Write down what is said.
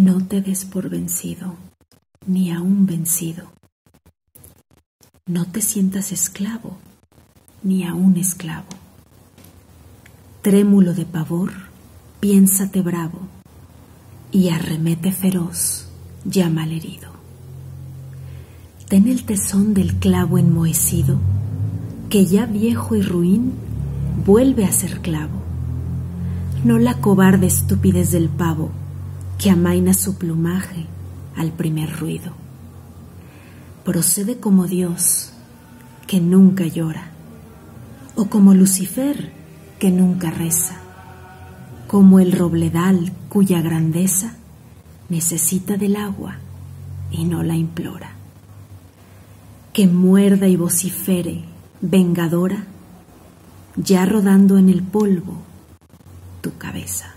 No te des por vencido, ni aún vencido. No te sientas esclavo, ni aún esclavo. Trémulo de pavor, piénsate bravo, y arremete feroz, llama al herido. Ten el tesón del clavo enmohecido, que ya viejo y ruin vuelve a ser clavo. No la cobarde estupidez del pavo, que amaina su plumaje al primer ruido. Procede como Dios, que nunca llora, o como Lucifer, que nunca reza, como el robledal cuya grandeza necesita del agua y no la implora. Que muerda y vocifere, vengadora, ya rodando en el polvo tu cabeza.